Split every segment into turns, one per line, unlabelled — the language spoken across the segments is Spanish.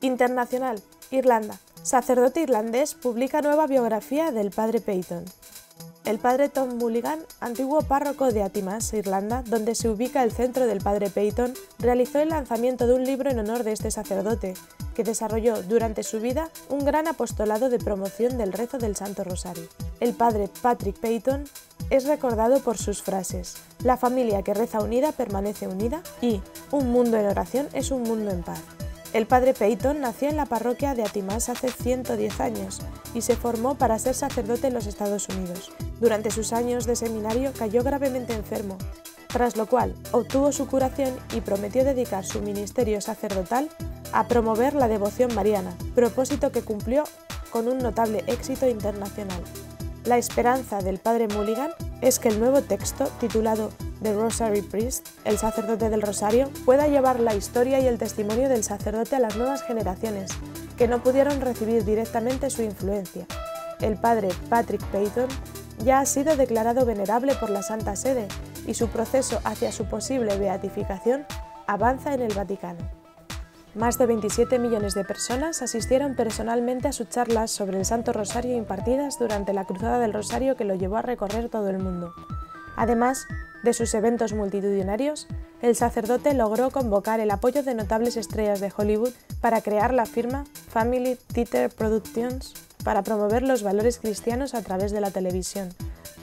Internacional, Irlanda. Sacerdote irlandés publica nueva biografía del padre Peyton. El padre Tom Mulligan, antiguo párroco de Atimas, Irlanda, donde se ubica el centro del padre Peyton, realizó el lanzamiento de un libro en honor de este sacerdote, que desarrolló durante su vida un gran apostolado de promoción del rezo del Santo Rosario. El padre Patrick Peyton es recordado por sus frases, la familia que reza unida permanece unida y un mundo en oración es un mundo en paz. El padre Peyton nació en la parroquia de Atimas hace 110 años y se formó para ser sacerdote en los Estados Unidos. Durante sus años de seminario cayó gravemente enfermo, tras lo cual obtuvo su curación y prometió dedicar su ministerio sacerdotal a promover la devoción mariana, propósito que cumplió con un notable éxito internacional. La esperanza del padre Mulligan es que el nuevo texto, titulado The Rosary Priest, el sacerdote del Rosario, pueda llevar la historia y el testimonio del sacerdote a las nuevas generaciones, que no pudieron recibir directamente su influencia. El padre Patrick Peyton ya ha sido declarado venerable por la Santa Sede y su proceso hacia su posible beatificación avanza en el Vaticano. Más de 27 millones de personas asistieron personalmente a sus charlas sobre el Santo Rosario impartidas durante la Cruzada del Rosario que lo llevó a recorrer todo el mundo. Además de sus eventos multitudinarios, el sacerdote logró convocar el apoyo de notables estrellas de Hollywood para crear la firma Family Theater Productions para promover los valores cristianos a través de la televisión.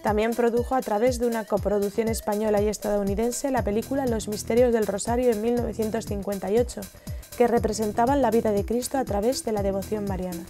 También produjo a través de una coproducción española y estadounidense la película Los Misterios del Rosario en 1958, que representaban la vida de Cristo a través de la devoción mariana.